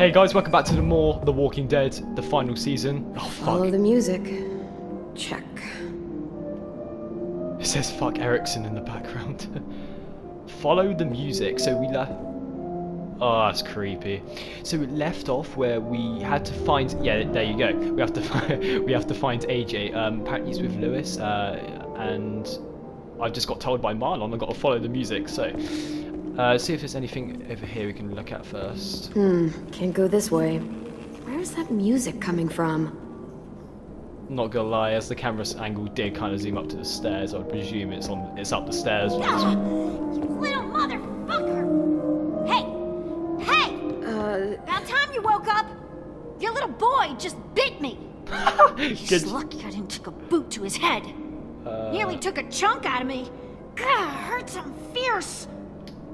Hey guys, welcome back to the more The Walking Dead, the final season. Oh Follow the music. Check. It says fuck Ericson in the background. Follow the music. So we left. Oh, that's creepy. So we left off where we had to find. Yeah, there you go. We have to find. we have to find AJ. Um, apparently he's with Louis. Uh, and I've just got told by Marlon I've got to follow the music. So, uh, see if there's anything over here we can look at first. Hmm, can't go this way. Where's that music coming from? Not gonna lie, as the camera's angle did kind of zoom up to the stairs, I'd presume it's on. It's up the stairs. You little motherfucker! Hey! Hey! Uh, About time you woke up! Your little boy just bit me! He's lucky I didn't take a boot to his head. Uh, Nearly took a chunk out of me. God, hurt something fierce.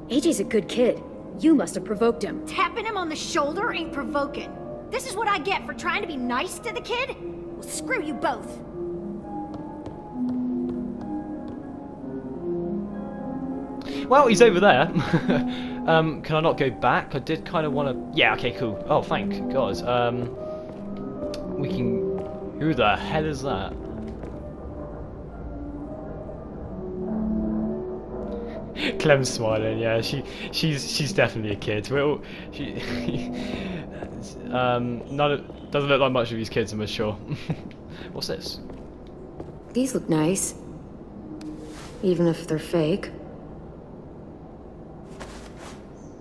AJ's a good kid. You must have provoked him. Tapping him on the shoulder ain't provoking. This is what I get for trying to be nice to the kid? Well, screw you both. Well, he's over there. um, can I not go back? I did kind of want to. Yeah. Okay. Cool. Oh, thank God. Um, we can. Who the hell is that? Clem's smiling. Yeah, she she's she's definitely a kid. We're all, she, um, none of, doesn't look like much of these kids. I'm sure. What's this? These look nice. Even if they're fake.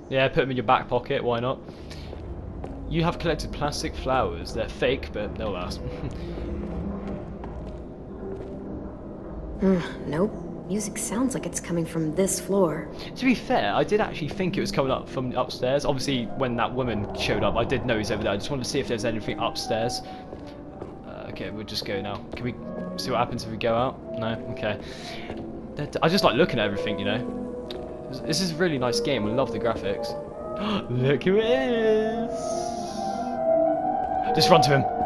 Yeah, put them in your back pocket, why not? You have collected plastic flowers. They're fake, but they'll last. Hmm, nope. Music sounds like it's coming from this floor. to be fair, I did actually think it was coming up from upstairs. Obviously, when that woman showed up, I did know he's over there. I just wanted to see if there's anything upstairs. Uh, okay, we'll just go now. Can we see what happens if we go out? No? Okay. I just like looking at everything, you know? This- This is a really nice game. I love the graphics. Look who it is! Just run to him.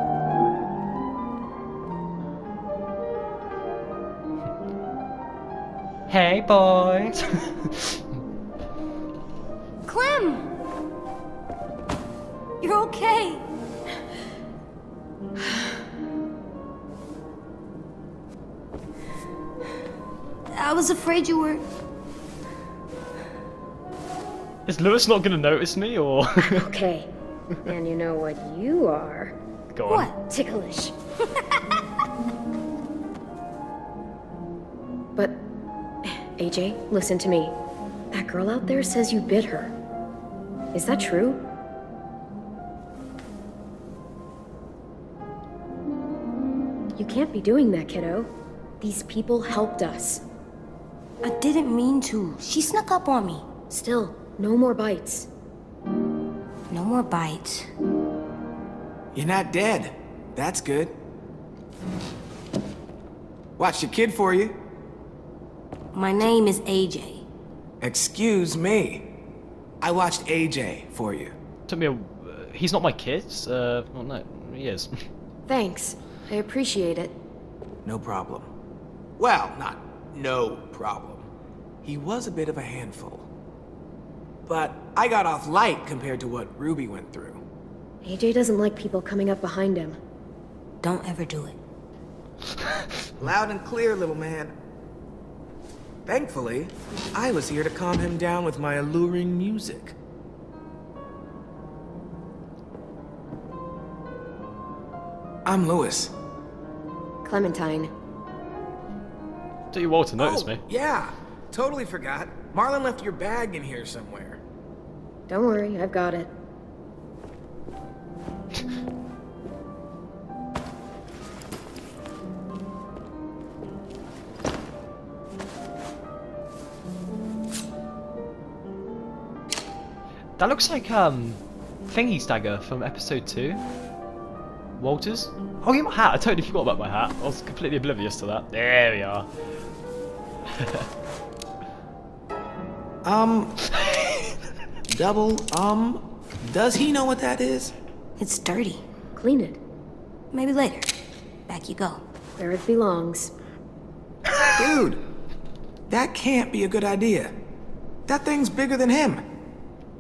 Hey, boys! Clem! You're okay. I was afraid you were. Is Louis not going to notice me, or Okay. and you know what you are. go on? What? Ticklish. but, AJ, listen to me. That girl out there says you bit her. Is that true? You can't be doing that, kiddo. These people helped us. I didn't mean to. She snuck up on me. Still, no more bites. No more bites. You're not dead. That's good. Watch your kid for you. My name is AJ. Excuse me. I watched AJ for you. Took me a. Uh, he's not my kid. Uh, well, no, he is. Thanks. I appreciate it. No problem. Well, not no problem. He was a bit of a handful. But I got off light compared to what Ruby went through. AJ doesn't like people coming up behind him. Don't ever do it. Loud and clear, little man. Thankfully, I was here to calm him down with my alluring music. I'm Louis. Clementine. Took you a while to oh, notice oh, me. Yeah, totally forgot. Marlon left your bag in here somewhere. Don't worry, I've got it. That looks like um, Thingy Stagger from episode two. Walters. Oh, yeah, my hat. I totally forgot about my hat. I was completely oblivious to that. There we are. Um, double, um, does he know what that is? It's dirty. Clean it. Maybe later. Back you go. Where it belongs. Dude, that can't be a good idea. That thing's bigger than him.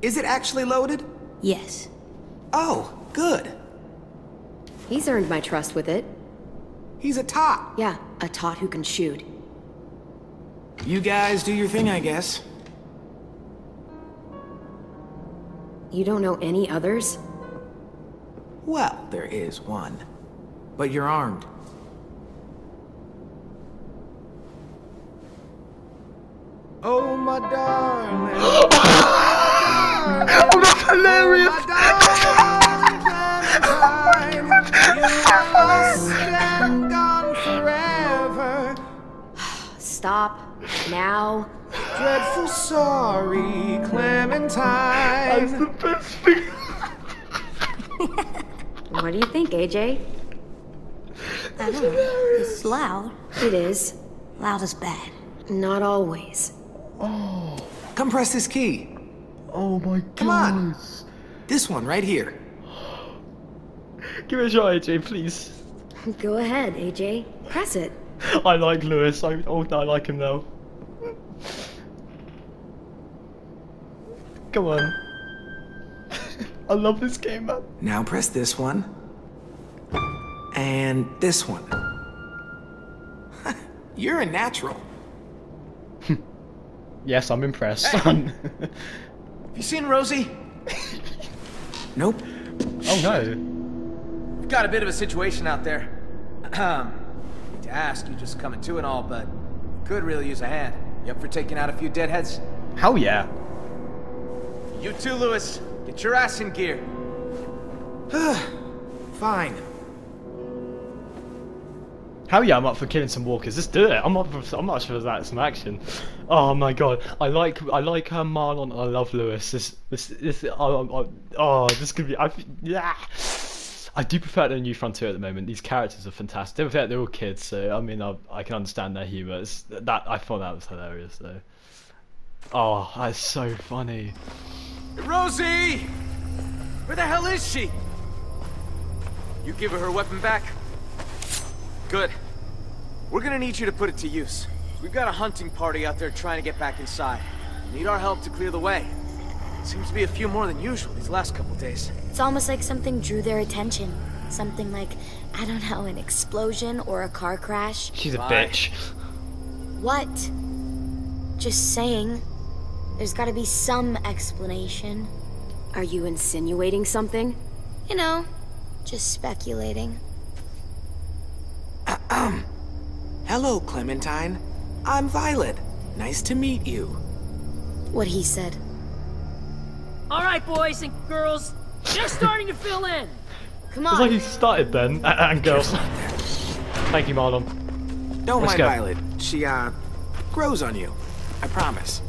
Is it actually loaded? Yes. Oh, good. He's earned my trust with it. He's a tot. Yeah, a tot who can shoot. You guys do your thing, I guess. You don't know any others? Well, there is one. But you're armed. Oh, my darling. Oh, that's hilarious! Stop. Now. Dreadful sorry, Clementine. the best thing. What do you think, AJ? I don't know. It's loud. It is. Loud is bad. Not always. Oh. Come press this key. Oh my god. Come on. This one right here. Give it a shot, AJ, please. Go ahead, AJ. Press it. I like Louis. I, oh, I like him now. Come on. I love this game, man. Now press this one. And this one. You're a natural. Yes, I'm impressed, Hey. Son. Have you seen Rosie? Nope. oh no. We've got a bit of a situation out there. Um, to ask, you just coming to and all, but could really use a hand. You up for taking out a few deadheads? Hell yeah. You too, Louis. Get your ass in gear. Fine. Hell yeah, I'm up for killing some walkers. Let's do it. I'm up for. I'm up for that. Some action. Oh my god, I like. I like uh, Marlon. I love Louis. This. This. This. Oh, oh, oh this could be. I. Yeah. I do prefer the new Frontier at the moment. These characters are fantastic. Be they're all kids, so I mean, I, I can understand their humour. That I thought that was hilarious, though. Oh, that's so funny. Rosie! Where the hell is she? You give her her weapon back? Good. We're gonna need you to put it to use. We've got a hunting party out there trying to get back inside. Need our help to clear the way. Seems to be a few more than usual these last couple days. It's almost like something drew their attention. Something like, I don't know, an explosion or a car crash. She's a Bye. bitch. What? Just saying. There's gotta be some explanation. Are you insinuating something? You know, just speculating. Hello, Clementine. I'm Violet. Nice to meet you. What he said. All right, boys and girls, they're starting to fill in. Come It's on. like he started then, and girls. Thank you, Marlon. Don't Let's mind go. Violet. She, uh, grows on you. I promise.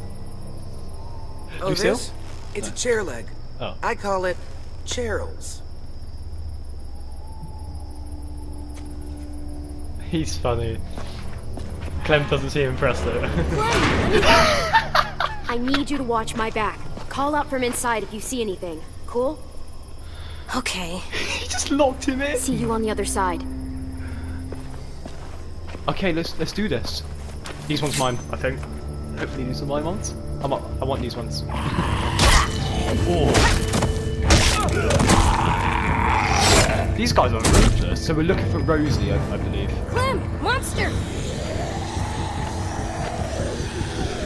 Oh, Lucille? this? It's a chair leg. Oh. I call it Cheryl's. He's funny. Clem doesn't seem impressed though. I need you to watch my back. Call out from inside if you see anything. Cool? Okay. he just locked him in. See you on the other side. Okay, let's let's do this. These ones mine, I think. Hopefully these are my ones. I want I want these ones. oh. These guys are ruthless. So we're looking for Rosie, I, I believe. Clem! Monster!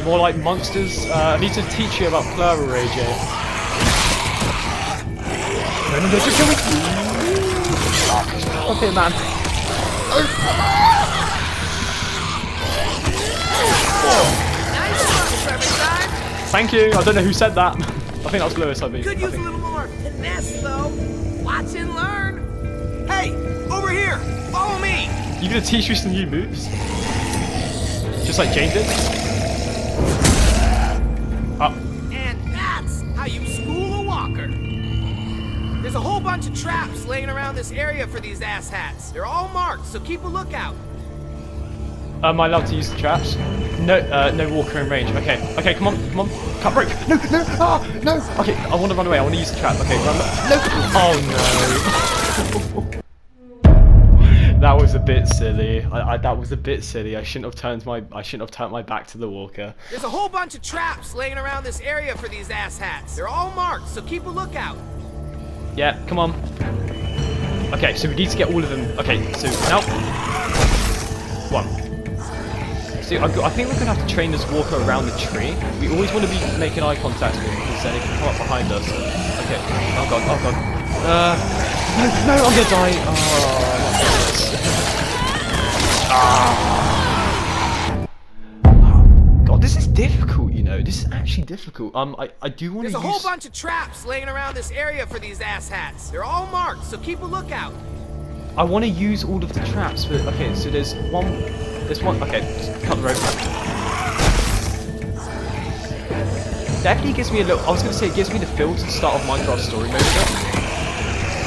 More like monsters. Uh, I need to teach you about Clara, AJ. Kill me. Okay, man. Thank you. I don't know who said that. I think that was Louis. I mean. Could I use a little more finesse, though. Here. Follow me. You gonna teach me some new moves? Just like Jane did? Oh, And that's how you school a walker. There's a whole bunch of traps laying around this area for these asshats. They're all marked, so keep a lookout. am I allowed to use the traps? No, uh, no walker in range. Okay, okay, come on, come on. Cut break. No, no, ah, no. Okay, I want to run away. I want to use the trap. Okay, run. No. Oh no. That was a bit silly. I, I, that was a bit silly. I shouldn't have turned my I shouldn't have turned my back to the walker. There's a whole bunch of traps laying around this area for these asshats. They're all marked, so keep a lookout. Yeah, come on. Okay, so we need to get all of them. Okay, so now one. See, I, I think we're gonna have to train this walker around the tree. We always want to be making eye contact with him because then he can come up behind us. Okay. Oh god. Oh god. Uh. No, no, I'm gonna die. Oh, ah. God, this is difficult. You know, this is actually difficult. Um, I, I do want to There's use. a whole bunch of traps laying around this area for these asshats. They're all marked, so keep a lookout. I want to use all of the traps, but okay, so there's one, there's one, okay, just cut the rope. Definitely gives me a little, I was going to say it gives me the feel to start off Minecraft story mode.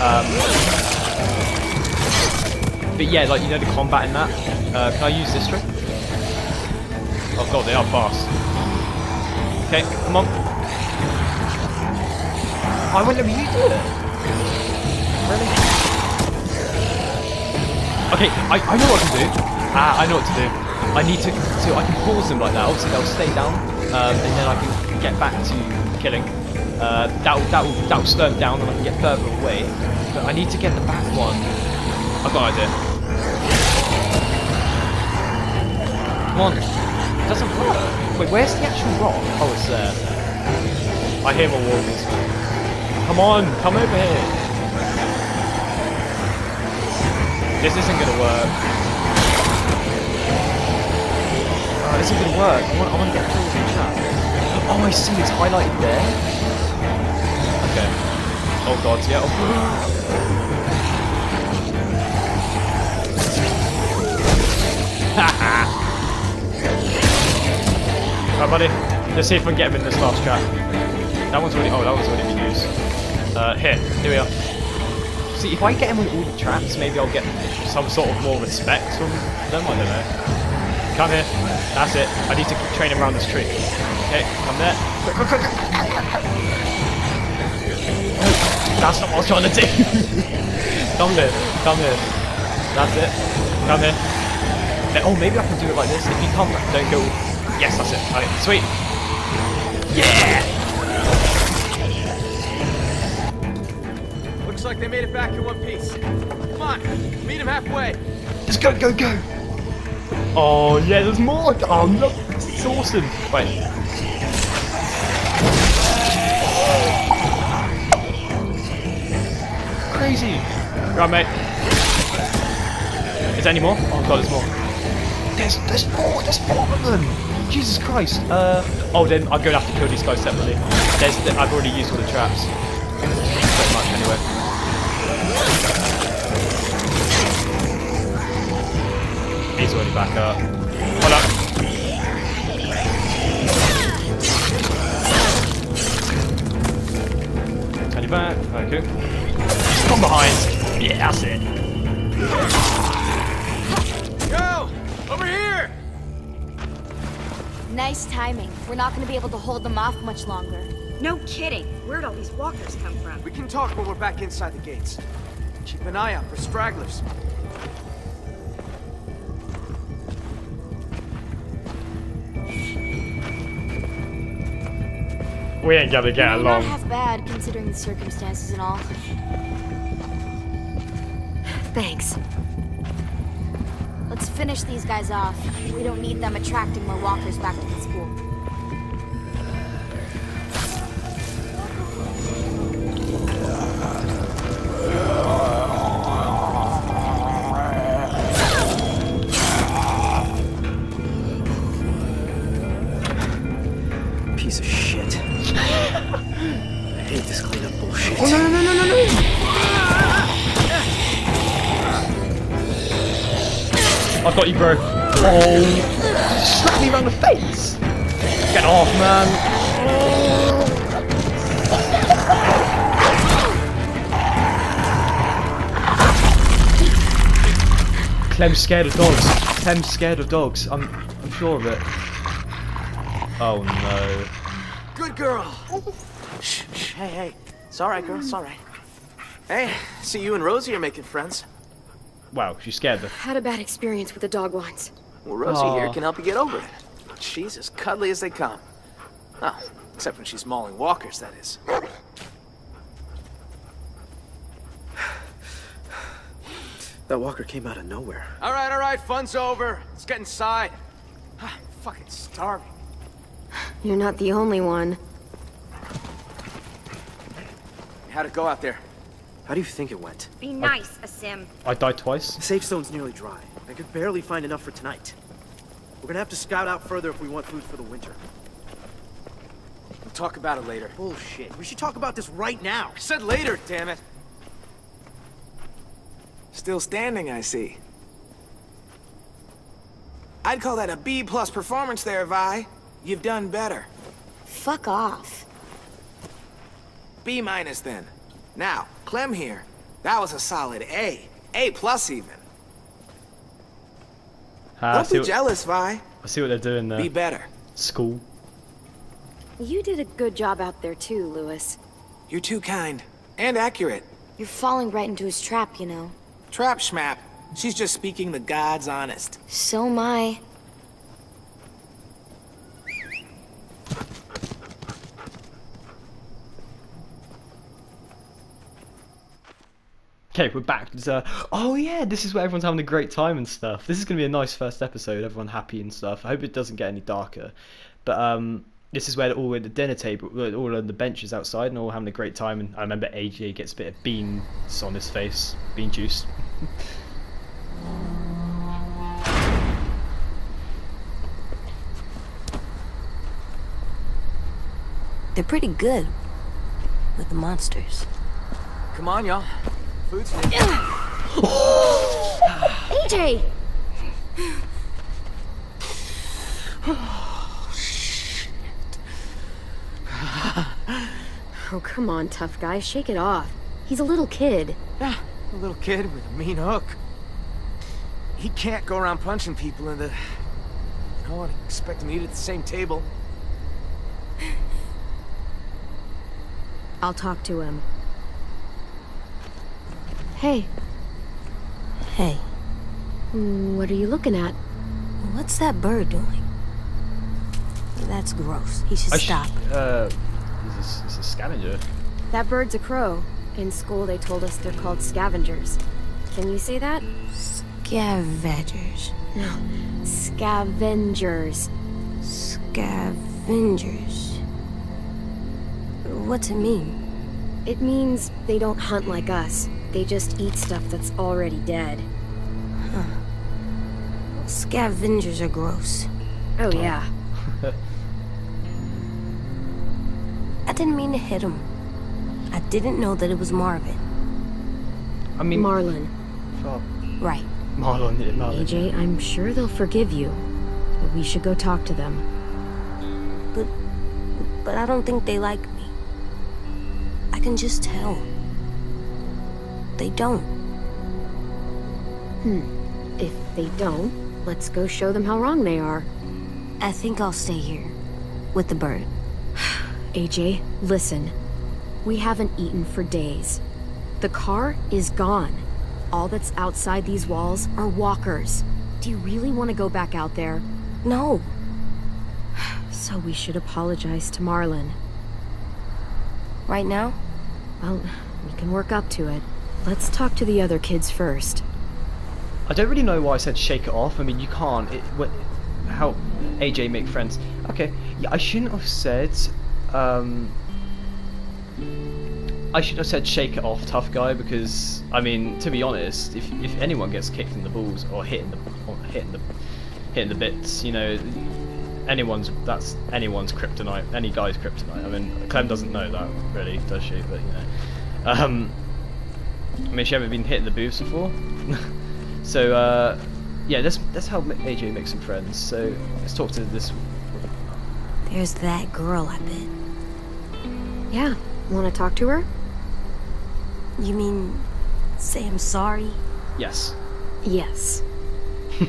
Um, but yeah, like, you know the combat in that? Uh, can I use this trick? Oh god, they are fast. Okay, come on. I wouldn't you do it. Really? Okay, I, I know what to do. Ah, I know what to do. I need to, so I can pause them like that. Obviously, they'll stay down, um, and then I can get back to killing. Uh, that'll, that'll, that'll slow them down, and I can get further away. But I need to get the back one. I've got an idea. Come on. It doesn't work. Wait, where's the actual rock? Oh, it's there. I hear more walkers. Come on, come over here. This isn't gonna work. Oh, this isn't gonna work. I want, I want to get through the trap. Oh, I see. It's highlighted there. Okay. Oh god, yeah. Oh. Alright, buddy. Let's see if we can get him in this last trap. That one's already. Oh, that one's already been used. Uh, here. Here we are. See, if I get him with all the traps, maybe I'll get some sort of more respect from them. I don't know. Come here. That's it. I need to train him around this tree. Okay, come there. Quick, quick, quick. That's not what I was trying to do. come here. Come here. That's it. Come here. Oh, maybe I can do it like this. If you come, don't go. Yes, that's it. Okay, sweet. Yeah. Looks like they made it back in one piece. Come on, meet him halfway. Let's go, go, go! Oh, yeah, there's more! Oh, no, this is awesome! Wait. Crazy! Right, mate. Is there any more? Oh god, there's more. There's, there's more, there's more of them! Jesus Christ! Uh, oh, then I'm going to have to kill these guys separately. There's, I've already used all the traps. Pretty much, anyway. He's already back up. Hold up. Turn your back. Okay. From behind. Yeah, that's it. Nice timing. We're not gonna be able to hold them off much longer. No kidding. Where'd all these walkers come from? We can talk when we're back inside the gates. Keep an eye out for stragglers. We ain't gonna get Maybe along. Not half bad considering the circumstances and all. Thanks. Finish these guys off. We don't need them attracting more walkers back to the school. Clem's scared of dogs. Clem's scared of dogs. I'm, I'm sure of it. Oh no. Good girl. Shh, shh, hey, hey. It's all right, girl. It's all right. Hey, see you and Rosie are making friends. Wow, she's scared of. Had a bad experience with the dog once. Well, Rosie here can help you get over it. She's as cuddly as they come. Oh, except when she's mauling walkers, that is. That walker came out of nowhere. All right, all right, fun's over. Let's get inside. I'm ah, fucking starving. You're not the only one. How'd it go out there? How do you think it went? Be nice, Aasim. I died twice. The safe zone's nearly dry. I could barely find enough for tonight. We're gonna have to scout out further if we want food for the winter. We'll talk about it later. Bullshit. We should talk about this right now. I said later, damn it. Still standing, I see. I'd call that a B plus performance there, Vi. You've done better. Fuck off. B minus then. Now, Clem here. That was a solid A. A plus even. Ah, I, Don't be what, jealous, Vi. I see what they're doing there. Be better. School. You did a good job out there too, Louis. You're too kind. And accurate. You're falling right into his trap, you know. Trap schmap. She's just speaking the God's honest. So am I. Okay, we're back. Uh, oh yeah, this is where everyone's having a great time and stuff. This is gonna be a nice first episode. Everyone happy and stuff. I hope it doesn't get any darker. But um, this is where all at the dinner table, all on the benches outside, and all having a great time. And I remember AJ gets a bit of beans on his face, bean juice. They're pretty good with the monsters. Come on, y'all. Food's here. AJ! oh, come on, tough guy. Shake it off. He's a little kid. Yeah, a little kid with a mean hook. He can't go around punching people in the... You know, and expect him to eat at the same table. I'll talk to him. Hey, Hey, what are you looking at? what's that bird doing? That's gross. He should I sh- stop. uh, it's a, it's a scavenger. That bird's a crow. In school, they told us they're called scavengers. Can you say that? Scavengers. No. Scavengers. Scavengers. What's it mean? It means they don't hunt like us. They just eat stuff that's already dead. Huh. Scavengers are gross. Oh, yeah. Didn't mean to hit him. I didn't know that it was Marvin. I mean, Marlon. fuck. Right. Marlon, yeah, Marlon. AJ, I'm sure they'll forgive you. But we should go talk to them. But but I don't think they like me. I can just tell. They don't. Hmm. If they don't, let's go show them how wrong they are. I think I'll stay here with the bird. AJ, listen. We haven't eaten for days. The car is gone. All that's outside these walls are walkers. Do you really want to go back out there? No. So we should apologize to Marlon. Right now? Well, we can work up to it. Let's talk to the other kids first. I don't really know why I said shake it off. I mean, you can't. It, what, how AJ make friends? Okay, yeah, I shouldn't have said. Um, I should have said shake it off, tough guy, because I mean, to be honest, if if anyone gets kicked in the balls or hit in the or hitting the hitting the bits, you know, anyone's that's anyone's kryptonite, any guy's kryptonite. I mean, Clem doesn't know that really, does she? But you know, um, I mean, she haven't been hit in the boobs before. so uh, yeah, let's let's help AJ make some friends. So let's talk to this. There's that girl, I bet. Yeah, want to talk to her? You mean say I'm sorry? Yes. Yes.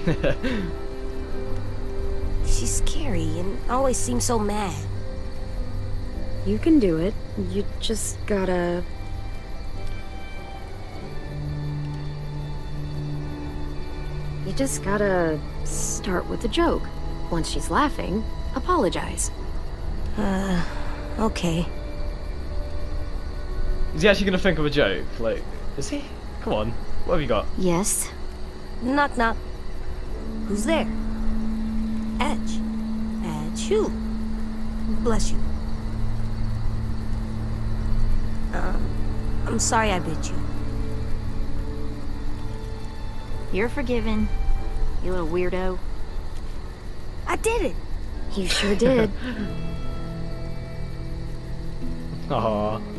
She's scary and always seems so mad. You can do it. You just gotta. You just gotta start with a joke. Once she's laughing, apologize. Uh, okay. Is he actually gonna think of a joke? Like, is he? Come on, what have you got? Yes, Knock knock. Who's there? Edge. Edge who? Bless you. Um, I'm sorry I bit you. You're forgiven, you little weirdo. I did it. You sure did. Aww.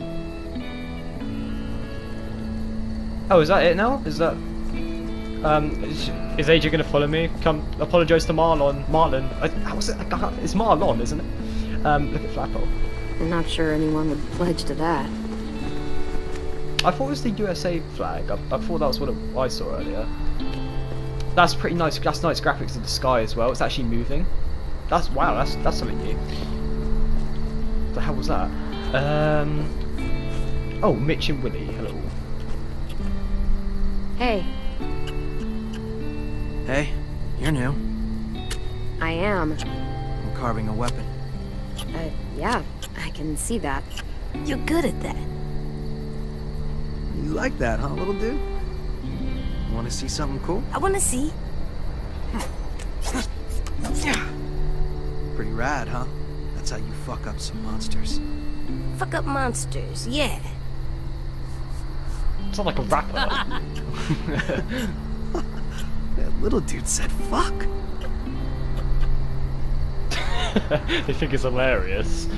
Oh, is that it now? Is that... Um, is, is AJ gonna follow me? Come apologise to Marlon. Marlon. I, how was it? I can't- It's Marlon, isn't it? Um, look at Flapple. I'm not sure anyone would pledge to that. I thought it was the USA flag. I, I thought that was what it, I saw earlier. That's pretty nice. That's nice graphics of the sky as well. It's actually moving. That's wow. That's that's something new. The hell was that? Um. Oh, Mitch and Willy. Hello. Hey, Hey, you're new. I am. I'm carving a weapon. Uh, yeah, I can see that. You're good at that. You like that, huh, little dude? Want to see something cool? I wanna see. Yeah. Pretty rad, huh? That's how you fuck up some monsters. Fuck up monsters, yeah. It's not like a rapper. That little dude said fuck. they think it's hilarious.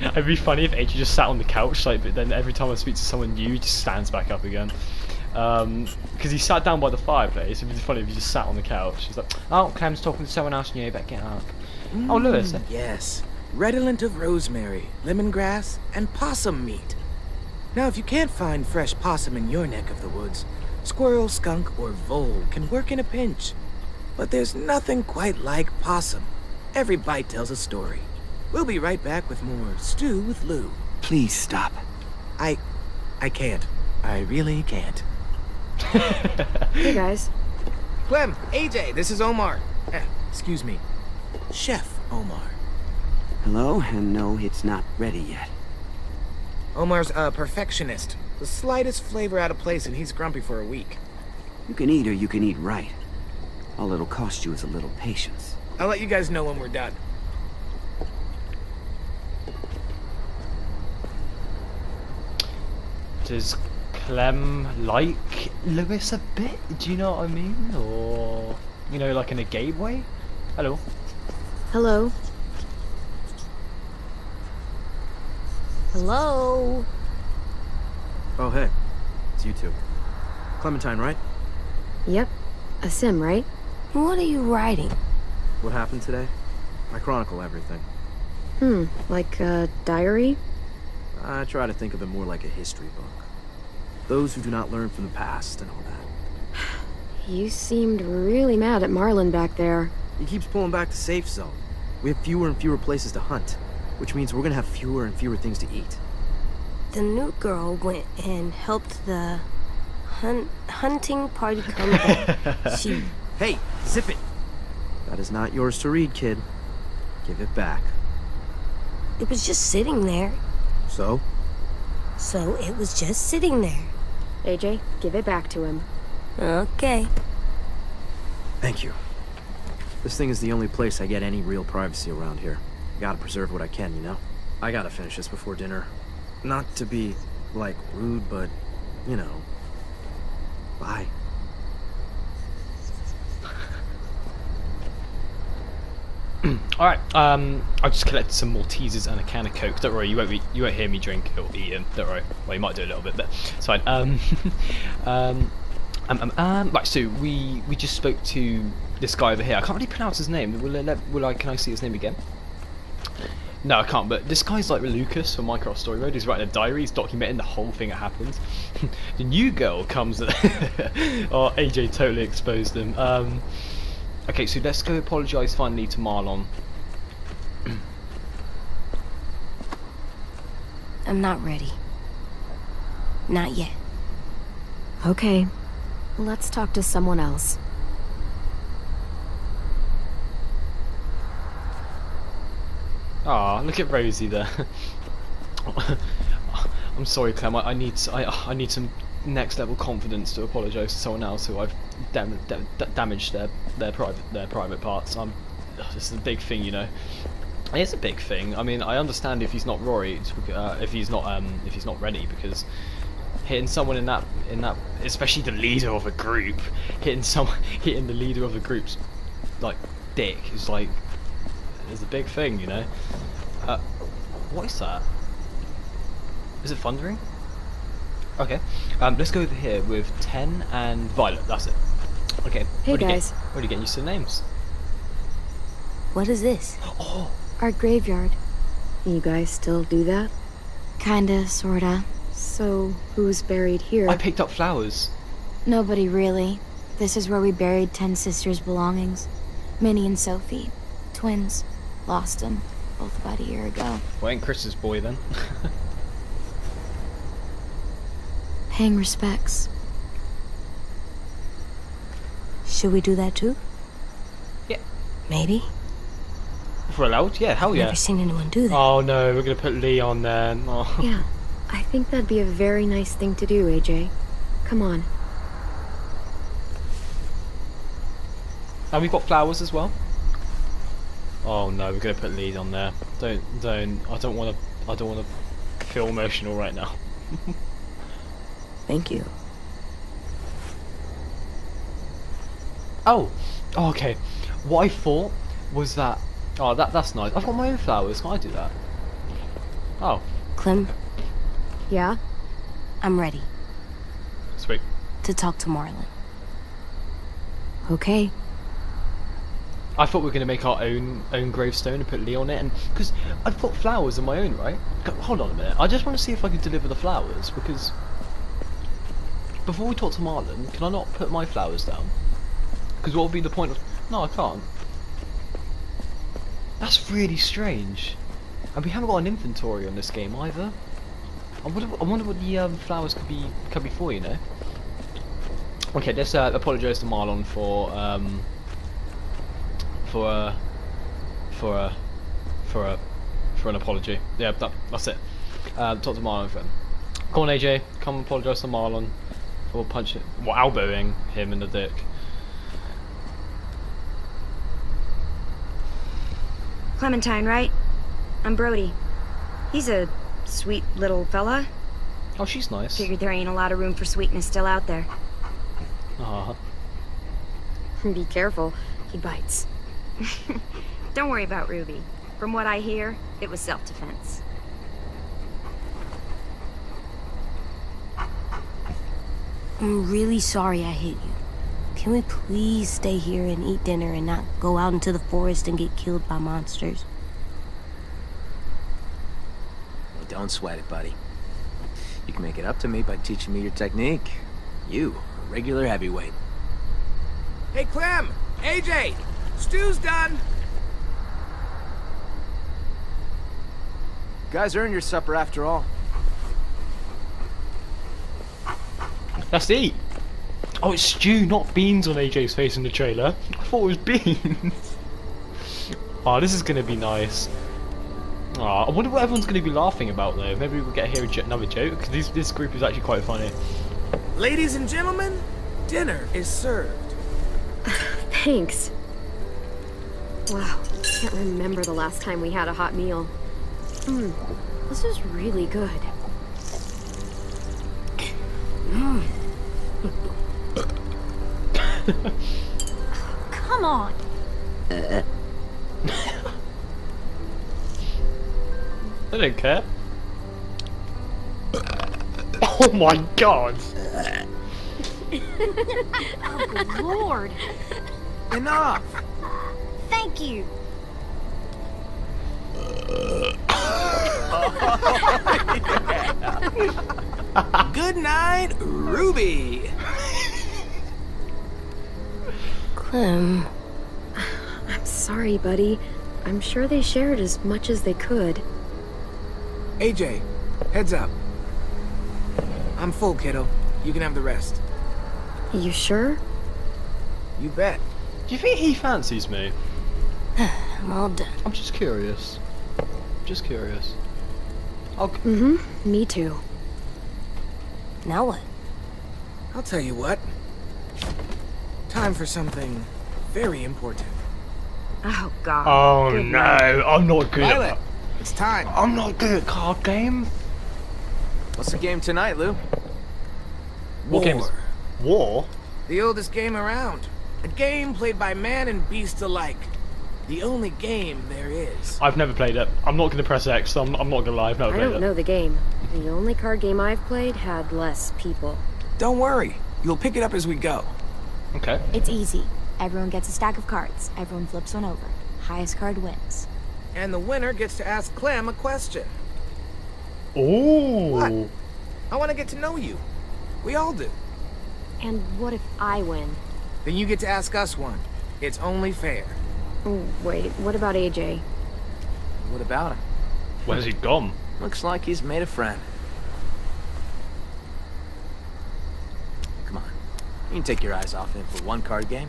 It'd be funny if AJ just sat on the couch, like, but then every time I speak to someone new, he just stands back up again. Um, because he sat down by the fireplace. It'd be funny if he just sat on the couch. He's like, "Oh, Clem's talking to someone else new. Better get up." Oh, Louis. Mm, Yes, redolent of rosemary, lemongrass, and possum meat. Now, if you can't find fresh possum in your neck of the woods, squirrel, skunk, or vole can work in a pinch. But there's nothing quite like possum. Every bite tells a story. We'll be right back with more Stew with Lou. Please stop. I... I can't. I really can't. Hey guys. Clem, AJ, this is Omar. Eh, excuse me. Chef Omar. Hello, and no, it's not ready yet. Omar's a perfectionist. The slightest flavor out of place and he's grumpy for a week. You can eat or you can eat right. All it'll cost you is a little patience. I'll let you guys know when we're done. Does Clem like Louis a bit? Do you know what I mean? Or you know, like in a gay way? Hello. Hello. Hello? Oh, hey. It's you two. Clementine, right? Yep. Aasim, right? What are you writing? What happened today? I chronicle everything. Hmm, like a diary? I try to think of it more like a history book. Those who do not learn from the past and all that. You seemed really mad at Marlon back there. He keeps pulling back the safe zone. We have fewer and fewer places to hunt, which means we're gonna have fewer and fewer things to eat. The new girl went and helped the hun hunting party come back. she Hey, zip it! That is not yours to read, kid. Give it back. it was just sitting there. So? So it was just sitting there. AJ, give it back to him. Okay. Thank you. This thing is the only place I get any real privacy around here. Gotta preserve what I can, you know? I gotta finish this before dinner. Not to be, like, rude, but, you know. Bye. Alright, um, I just collected some Maltesers and a can of Coke. Don't worry, you won't, you won't hear me drink or eat them. Don't worry. Well, you might do a little bit, but it's fine. Um, um, um, um, um, right, so we we just spoke to this guy over here. I can't really pronounce his name. Will I, will I can I see his name again? No, I can't, but this guy's like Lukas from Minecraft Story Mode. He's writing a diary, he's documenting the whole thing that happens. the new girl comes... oh, AJ totally exposed him. Um, okay, so let's go apologise finally to Marlon. I'm not ready. Not yet. Okay. Let's talk to someone else. Ah, look at Rosie there. I'm sorry, Clem. I, I need I, I need some next level confidence to apologise to someone else who I've dam- dam- damaged their their private their private parts. I'm this is a big thing, you know. It's a big thing. I mean, I understand if he's not Rory, uh, if he's not um, if he's not ready, because hitting someone in that in that, especially the leader of a group, hitting someone hitting the leader of the group's like dick is like is a big thing, you know. Uh, what is that? Is it thundering? Okay. Um, let's go over here with Tenn and Violet. That's it. Okay. Hey, already guys. Get, you getting used to the names. What is this? Oh, Our graveyard. You guys still do that? Kinda, sorta. So, who's buried here? I picked up flowers. Nobody really. This is where we buried Tenn Sisters' belongings. Minnie and Sophie. Twins. Lost them. Both about a year ago. Well, ain't Chris's boy then. Paying respects. Should we do that too? Yeah. Maybe. If we're allowed? Yeah, hell yeah. Never seen anyone do that. Oh no, we're gonna put Lee on there. Oh. Yeah, I think that'd be a very nice thing to do, AJ. Come on. And we've got flowers as well. Oh no, we're gonna put lead on there. Don't, don't. I don't want to. I don't want to feel emotional right now. Thank you. Oh, oh, okay. What I thought was that. Oh, that that's nice. I've got my own flowers. Can I do that? Oh, Clem, Yeah? I'm ready sweet. to talk to Marlon. Okay. I thought we were gonna make our own own gravestone and put Lee on it, and because I've got flowers of my own, right? Hold on a minute. I just want to see if I can deliver the flowers because before we talk to Marlon, can I not put my flowers down? Because what would be the point of? No, I can't. That's really strange, and we haven't got an inventory on this game either. I wonder, I wonder what the um, flowers could be could be for, you know. Okay, let's uh, apologise to Marlon for um, for a for a for a for an apology. Yeah, that, that's it. Uh, talk to Marlon for him. Come on, AJ. Come apologise to Marlon for punching, well, elbowing him in the dick. Clementine, right? I'm Brody. He's a sweet little fella. Oh, she's nice. Figured there ain't a lot of room for sweetness still out there. Ah, Be careful. He bites. Don't worry about Ruby. From what I hear, it was self-defense. I'm really sorry I hit you. Can we please stay here and eat dinner and not go out into the forest and get killed by monsters? Don't sweat it, buddy. You can make it up to me by teaching me your technique. You, a regular heavyweight. Hey, Clem! AJ! Stew's done! Guys earn your supper after all. let's eat. Oh, it's stew, not beans on AJ's face in the trailer. I thought it was beans. oh, this is gonna be nice. Oh, I wonder what everyone's gonna be laughing about though. Maybe we'll get to hear another joke because this this group is actually quite funny. Ladies and gentlemen, dinner is served. Thanks. Wow, can't remember the last time we had a hot meal. Hmm, this is really good. Come on. I don't care. Oh my god! Oh, good lord. Enough! Thank you. Good night, Ruby! Clem, I'm sorry, buddy. I'm sure they shared as much as they could. AJ, heads up. I'm full, kiddo. You can have the rest. You sure? You bet. Do you think he fancies me? I'm all done. I'm just curious. Just curious. Okay. Mm-hmm. Me too. Now what? I'll tell you what. Time for something very important. Oh, God. Oh Good no, night. I'm not good Violet, at it's time. I'm not good at card game. What's the game tonight, Lou? What game is War. War? The oldest game around. A game played by man and beast alike. The only game there is. I've never played it. I'm not gonna press X, so I'm, I'm not gonna lie, I've never I played don't know the game. The only card game I've played had less people. Don't worry. You'll pick it up as we go. Okay. It's easy. Everyone gets a stack of cards. Everyone flips one over. Highest card wins. And the winner gets to ask Clem a question. Ooh. What? I want to get to know you. We all do. And what if I win? Then you get to ask us one. It's only fair. Oh, wait, what about AJ? What about him? Where's he gone? Looks like he's made a friend. Come on. You can take your eyes off him for one card game.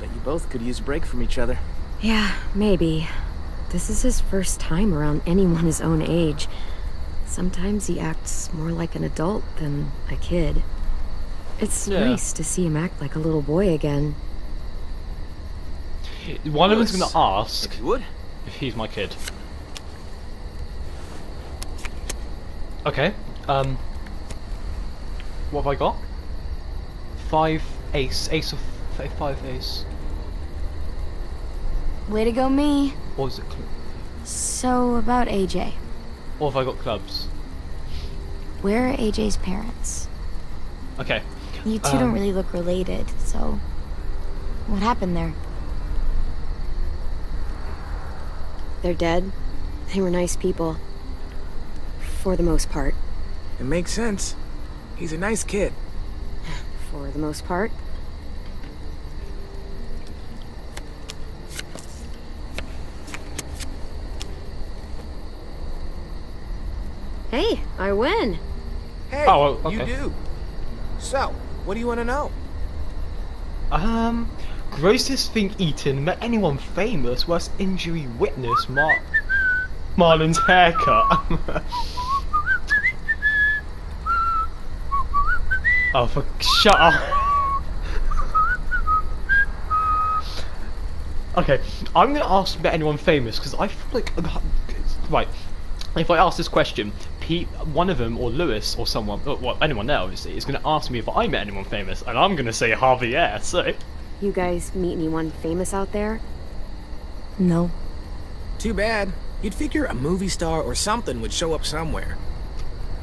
Bet you both could use a break from each other. Yeah, maybe. This is his first time around anyone his own age. Sometimes he acts more like an adult than a kid. It's Yeah. nice to see him act like a little boy again. One of them's Louis, gonna ask If would. if he's my kid. Okay. Um. What have I got? Five ace, ace of f- five ace. Way to go, me. Or is it? Cl- So, about AJ. or have I got clubs? Where are AJ's parents? Okay. You two Um, don't really look related, so. What happened there? They're dead. They were nice people. For the most part. It makes sense. He's a nice kid. For the most part. Hey, I win. Hey, Oh, well, you do. So, what do you want to know? Um. Grossest thing eaten. Met anyone famous? Worst injury witness? Mar. Marlon's haircut. oh, for shut up. okay, I'm gonna ask met anyone famous because I feel like uh, right. If I ask this question, Pete, one of them, or Louis, or someone, or, well, anyone there obviously, is going to ask me if I met anyone famous, and I'm going to say Javier. So, You guys meet anyone famous out there? No. Too bad. You'd figure a movie star or something would show up somewhere.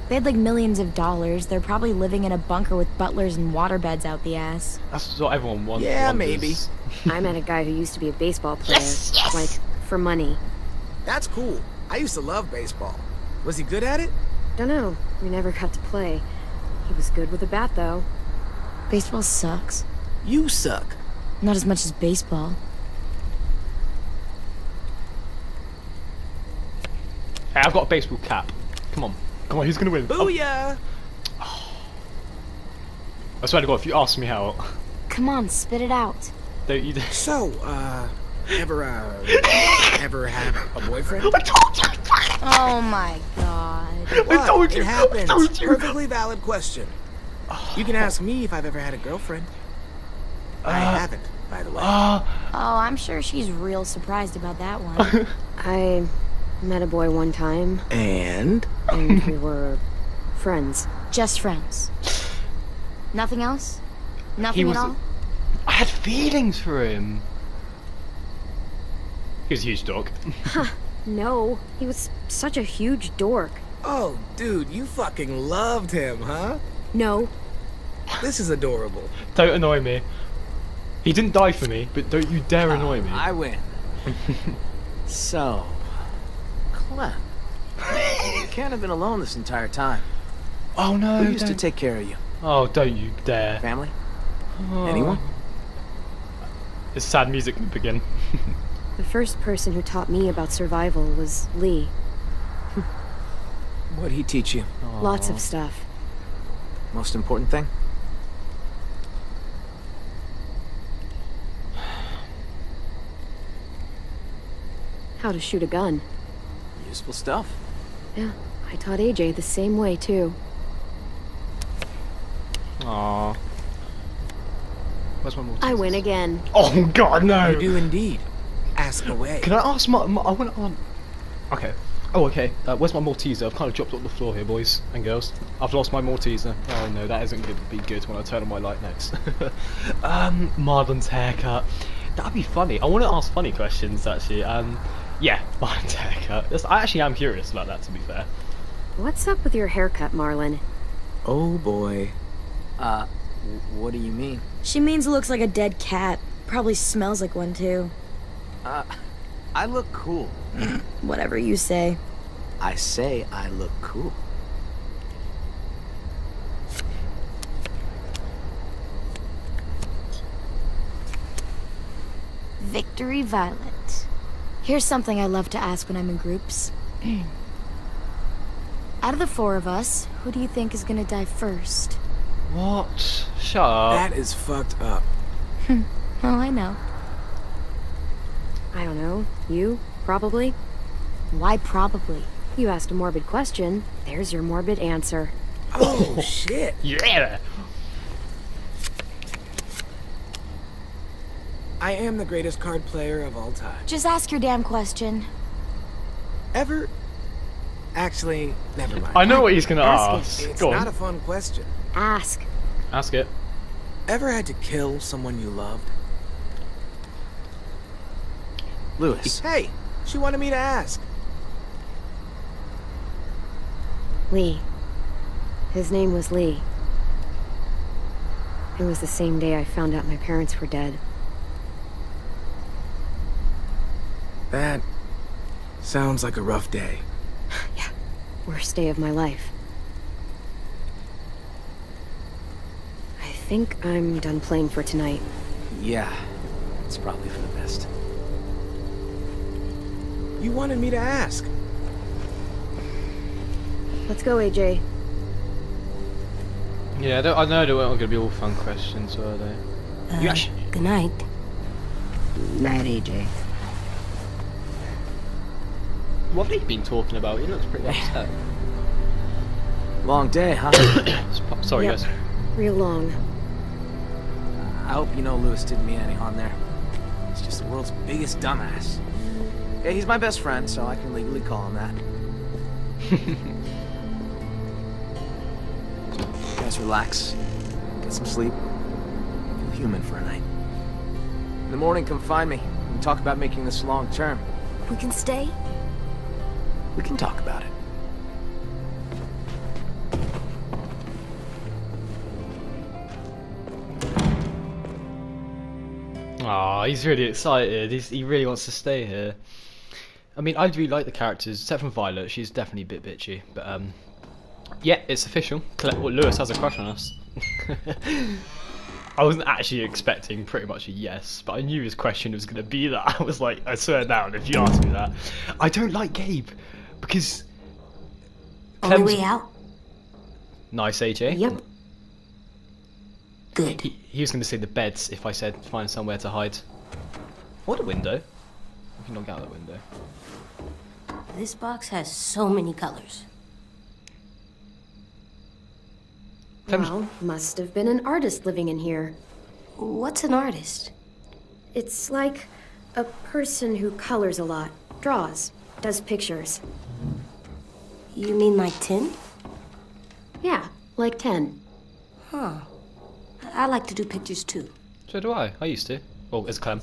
They had like millions of dollars. They're probably living in a bunker with butlers and waterbeds out the ass. that's what everyone wants. Yeah, wonders. maybe. I met a guy who used to be a baseball player. Yes, yes! Like, for money. That's cool. I used to love baseball. Was he good at it? Don't know. We never got to play. He was good with a bat, though. Baseball sucks. You suck. Not as much as baseball. Hey, I've got a baseball cap. Come on. Come on, who's going to win? Oh, Booyah! I swear to God, if you ask me how, Come on, spit it out. don't you... So, uh, ever, uh, ever had a boyfriend? I told you! Oh my god. What? told you, It I happens. told you. Perfectly valid question. You can ask me if I've ever had a girlfriend. I Uh, haven't, by the way. Ah, Oh, I'm sure she's real surprised about that one. I met a boy one time, and? and we were friends. Just friends. Nothing else? Nothing was at a- all? I had feelings for him. He was a huge dog. No, he was such a huge dork. Oh, dude, you fucking loved him, huh? No, This is adorable. don't annoy me. He didn't die for me, but don't you dare ah, annoy me. I win. so, Clem. You can't have been alone this entire time. Oh no! Who used to don't- take care of you? Oh, don't you dare! Family? Oh. Anyone? It's sad music to begin. the first person who taught me about survival was Lee. What'd he teach you? Lots of stuff. Most important thing? How to shoot a gun. Useful stuff. Yeah, I taught AJ the same way, too. Aww. Where's my Maltese? I win again. Oh god, no! You do indeed. Ask away. Can I ask my, my I want to Okay. Oh, okay. Uh, where's my Malteser? I've kind of dropped it on the floor here, boys and girls. I've lost my Malteser. Oh no, that isn't going to be good when I turn on my light next. um, Marlon's haircut. That'd be funny. I want to ask funny questions, actually. Um, yeah, Marlon's haircut. That's, I actually am curious about that, to be fair. What's up with your haircut, Marlon? Oh boy. Uh, what do you mean? She means it looks like a dead cat. Probably smells like one too. Uh, I look cool. Whatever you say. I say I look cool. Victory Violet. Here's something I love to ask when I'm in groups. Out of the four of us, who do you think is gonna die first? What? Shut up. That is fucked up. oh, I know. I don't know. You? Probably? Why probably? You asked a morbid question. There's your morbid answer. Oh, shit. Yeah! I am the greatest card player of all time. Just ask your damn question. Ever? Actually, never mind. I know what he's going to Ask ask. It's Go not on. a fun question. Ask. Ask it. Ever had to kill someone you loved? Louis. Hey, she wanted me to ask. Lee. His name was Lee. It was the same day I found out my parents were dead. That sounds like a rough day. yeah, worst day of my life. I think I'm done playing for tonight. Yeah, it's probably for the best. You wanted me to ask. Let's go, AJ. Yeah, I, don't, I know they weren't going to be all fun questions, were they? Uh, You actually- Good night. Night, AJ. What have they been talking about? He looks pretty upset. Long day, huh? Sorry, Yep. guys. Real long. I hope you know Louis didn't mean any harm there. He's just the world's biggest dumbass. Yeah, he's my best friend, so I can legally call him that. Guys relax, get some sleep, feel human for a night. In the morning, come find me. We can talk about making this long term. We can stay? We can talk about it. He's really excited. He's, he really wants to stay here. I mean, I really like the characters, except from Violet. She's definitely a bit bitchy. But, um, yeah, it's official. Well, Louis has a crush on us. I wasn't actually expecting pretty much a yes, but I knew his question was going to be that. I was like, I swear down if you ask me that. I don't like Gabe, because... Only Clem's- way out? Nice, AJ. Yep. Good. He, he was going to say the beds if I said find somewhere to hide. What a window. We can knock out that window. This box has so many colors. Well, must have been an artist living in here. What's an artist? It's like a person who colors a lot, draws, does pictures. You mean like Tenn? Yeah, like Tenn. Huh. I I like to do pictures too. So do I. I used to. Well, it's Clem.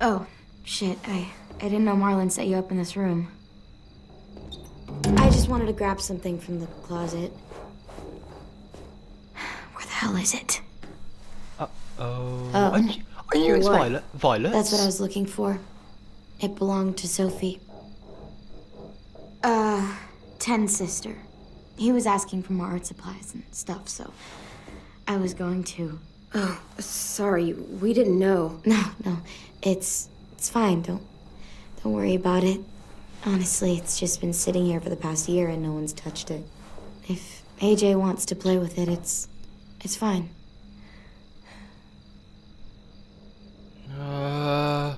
Oh, shit. I, I didn't know Marlon set you up in this room. I just wanted to grab something from the closet. Where the hell is it? Oh. Oh. Are you, are it's Violet? Violet? That's what I was looking for. It belonged to Sophie. Uh, Tenn's sister. He was asking for more art supplies and stuff, so I was going to. Oh, sorry, we didn't know. No, no, it's it's fine. Don't don't worry about it. Honestly, it's just been sitting here for the past year and no one's touched it. If AJ wants to play with it, it's it's fine. Uh,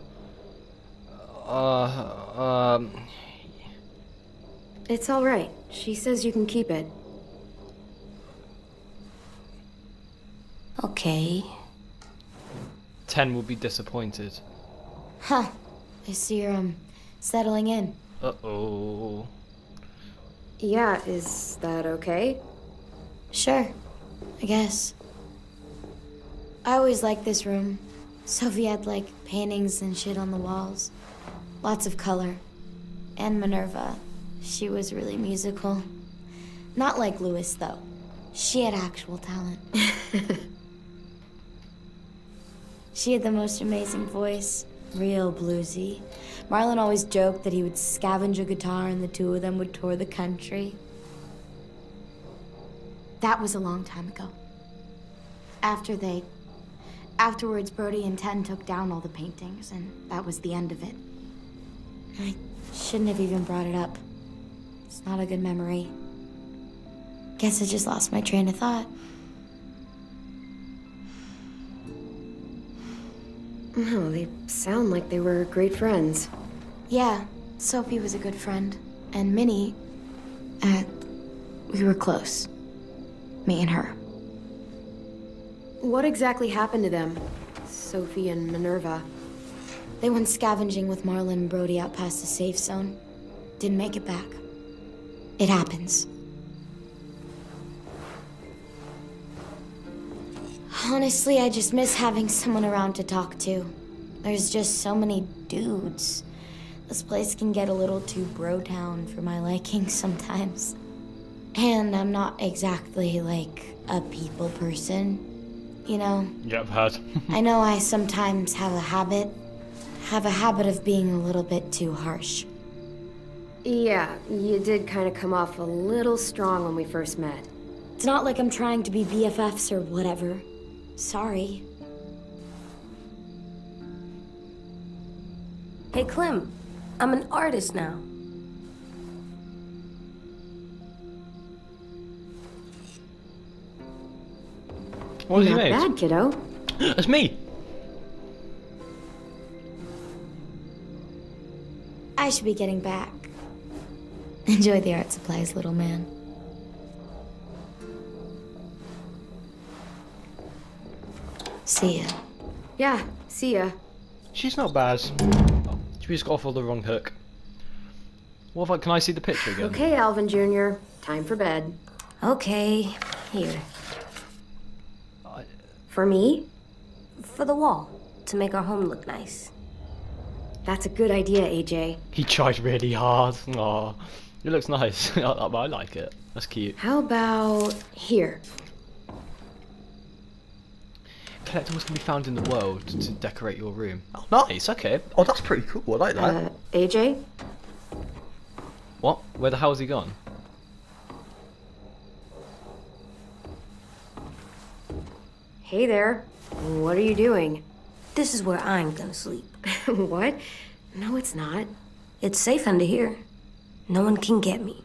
uh, um... It's all right. She says you can keep it. Okay. Tenn will be disappointed. Huh. I see you're, um, settling in. Uh-oh. Yeah, is that okay? Sure. I guess. I always like this room. Sophie had, like, paintings and shit on the walls. Lots of color. And Minerva. She was really musical. Not like Louis, though. She had actual talent. she had the most amazing voice. Real bluesy. Marlon always joked that he would scavenge a guitar and the two of them would tour the country. That was a long time ago. After they. Afterwards, Brody and Tenn took down all the paintings, and that was the end of it. I shouldn't have even brought it up. It's not a good memory. Guess I just lost my train of thought. Oh, they sound like they were great friends. Yeah, Sophie was a good friend. And Minnie. Uh, we were close. Me and her. What exactly happened to them? Sophie and Minerva. They went scavenging with Marlon and Brody out past the safe zone. Didn't make it back. It happens. Honestly, I just miss having someone around to talk to. There's just so many dudes. This place can get a little too bro town for my liking sometimes. And I'm not exactly like a people person, you know? Yeah, I've heard. I know I sometimes have a habit, have a habit of being a little bit too harsh. Yeah, you did kind of come off a little strong when we first met. It's not like I'm trying to be BFFs or whatever. Sorry. Hey, Clem, I'm an artist now. What has he Not made? bad, kiddo. That's me. I should be getting back. Enjoy the art supplies, little man. See ya. Yeah, see ya. She's not bad. Oh, she just got off on the wrong hook. What if I, can I see the picture again? Okay, Alvin Jr., time for bed. Okay, here. For me? For the wall, to make our home look nice. That's a good idea, AJ. He tried really hard. Aw. It looks nice. I, I like it. That's cute. How about here? Collectibles can be found in the world to decorate your room. Oh, nice. Okay. Oh, that's pretty cool. I like that. Uh, AJ? what? Where the hell's he gone? Hey there. What are you doing? This is where I'm gonna sleep. what? No, it's not. It's safe under here. No one can get me.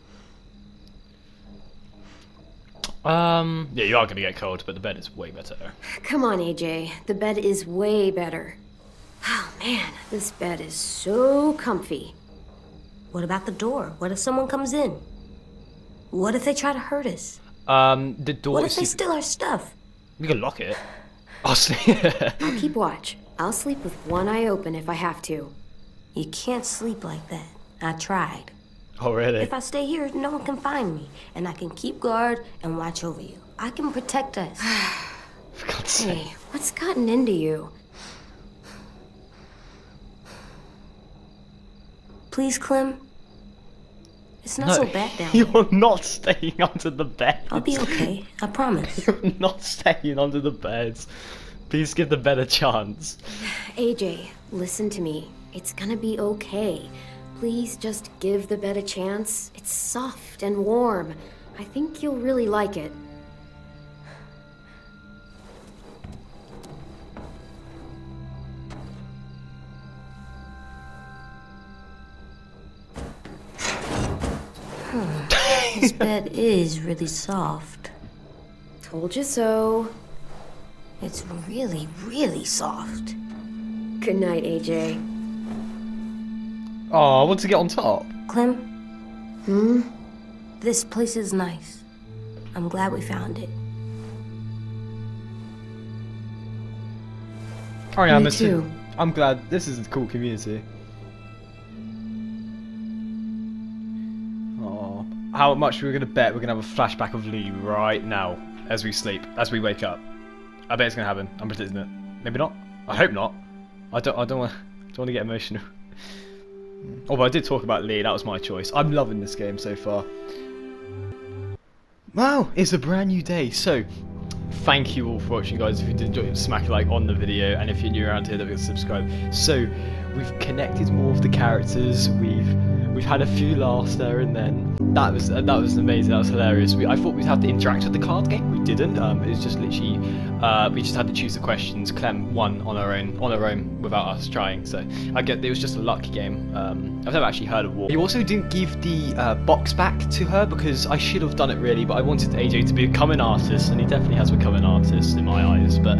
Um, yeah, you are going to get cold, but the bed is way better. Come on, AJ. The bed is way better. Oh, man, this bed is so comfy. What about the door? What if someone comes in? What if they try to hurt us? Um, the door What if they steal our stuff? We can lock it. I'll see. I'll keep watch. I'll sleep with one eye open if I have to. You can't sleep like that. I tried. oh, really? If I stay here, no one can find me, and I can keep guard and watch over you. I can protect us. For God's sake. Hey, what's gotten into you? Please, Clem. It's not no, so bad down you're not staying under the bed. I'll be okay. I promise. You're not staying under the beds. Please give the bed a chance. AJ, listen to me. It's gonna be okay. Please just give the bed a chance. It's soft and warm. I think you'll really like it. This bed is really soft. Told you so. It's really, really soft. Good night, AJ. Oh, I want to get on top. Clem, Hmm? this place is nice. I'm glad we found it. Oh yeah, Me I'm, too. I'm glad this is a cool community. How much we're gonna bet we're gonna have a flashback of Lee right now as we sleep, as we wake up. I bet it's gonna happen. I'm predicting it. Maybe not. I hope not. I don't. I don't want. Don't want to get emotional. Hmm. Although I did talk about Lee, that was my choice. I'm loving this game so far. Wow, it's a brand new day. So, thank you all for watching, guys. If you did enjoy it, smack a like on the video, and if you're new around here, don't forget to subscribe. So, we've connected more of the characters. We've we've had a few laughs there and then. That was uh, that was amazing. That was hilarious. We, I thought we'd have to interact with the card game. We didn't. Um, it was just literally uh, we just had to choose the questions. Clem won on her own on her own without us trying. So I get it was just a lucky game. Um, I've never actually heard of War. You also didn't give the uh, box back to her because I should have done it really, but I wanted AJ to become an artist, and he definitely has become an artist in my eyes. But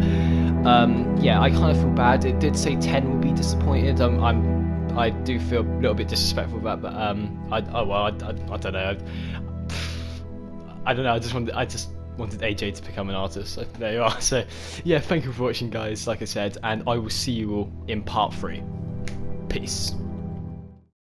um, yeah, I kind of feel bad. It did say Tenn will be disappointed. Um, I'm I do feel a little bit disrespectful about, but um, I oh well, I, I, I don't know. I, I don't know. I just wanted I just wanted AJ to become an artist. So there you are. So yeah, thank you for watching, guys. Like I said, and I will see you all in part three. Peace.